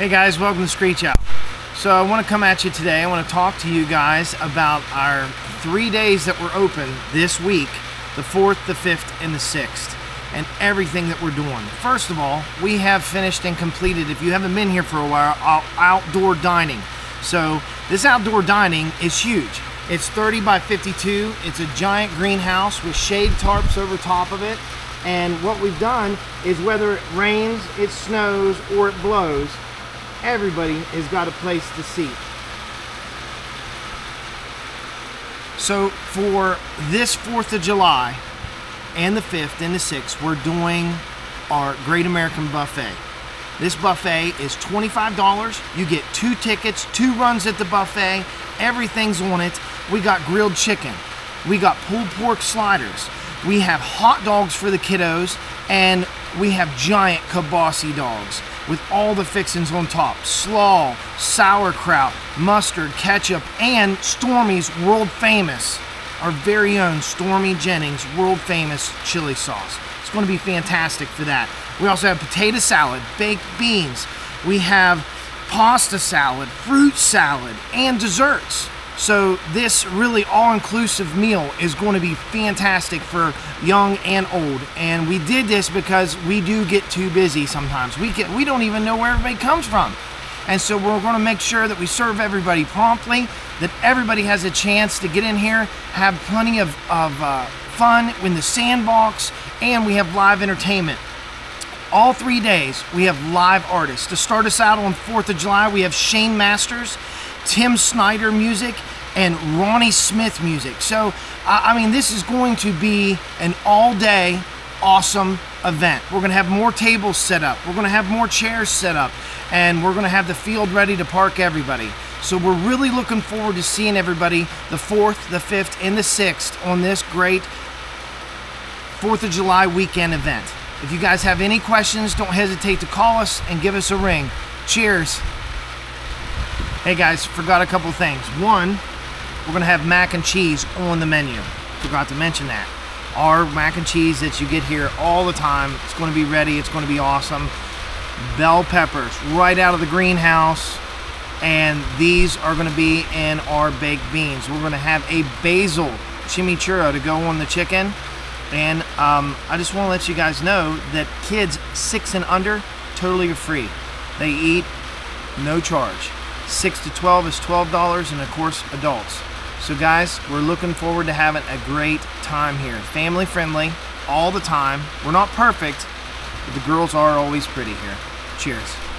Hey guys, welcome to Screech Owl. So I want to come at you today. I want to talk to you guys about our three days that we're open this week, the 4th, the 5th, and the 6th, and everything that we're doing. First of all, we have finished and completed, if you haven't been here for a while, outdoor dining. So this outdoor dining is huge. It's 30 by 52. It's a giant greenhouse with shade tarps over top of it. And what we've done is whether it rains, it snows, or it blows, everybody has got a place to see. So for this 4th of July and the 5th and the 6th, we're doing our Great American Buffet. This buffet is $25. You get two tickets, two runs at the buffet. Everything's on it. We got grilled chicken. We got pulled pork sliders. We have hot dogs for the kiddos. And we have giant kibasi dogs with all the fixings on top slaw, sauerkraut, mustard, ketchup, and Stormy's world famous, our very own Stormy Jennings world famous chili sauce. It's going to be fantastic for that. We also have potato salad, baked beans, we have pasta salad, fruit salad, and desserts. So this really all-inclusive meal is going to be fantastic for young and old. And we did this because we do get too busy sometimes. We get we don't even know where everybody comes from. And so we're going to make sure that we serve everybody promptly, that everybody has a chance to get in here, have plenty of, of uh, fun in the sandbox, and we have live entertainment. All three days, we have live artists. To start us out on 4th of July, we have Shane Masters. Tim Snyder music and Ronnie Smith music. So, I mean, this is going to be an all day awesome event. We're going to have more tables set up, we're going to have more chairs set up, and we're going to have the field ready to park everybody. So, we're really looking forward to seeing everybody the 4th, the 5th, and the 6th on this great 4th of July weekend event. If you guys have any questions, don't hesitate to call us and give us a ring. Cheers. Hey guys, forgot a couple things. One, we're gonna have mac and cheese on the menu. Forgot to mention that. Our mac and cheese that you get here all the time, it's gonna be ready, it's gonna be awesome. Bell peppers, right out of the greenhouse. And these are gonna be in our baked beans. We're gonna have a basil chimichurri to go on the chicken. And um, I just wanna let you guys know that kids six and under, totally free. They eat, no charge. 6 to 12 is $12, and of course, adults. So, guys, we're looking forward to having a great time here. Family friendly all the time. We're not perfect, but the girls are always pretty here. Cheers.